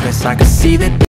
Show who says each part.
Speaker 1: progress, I can see that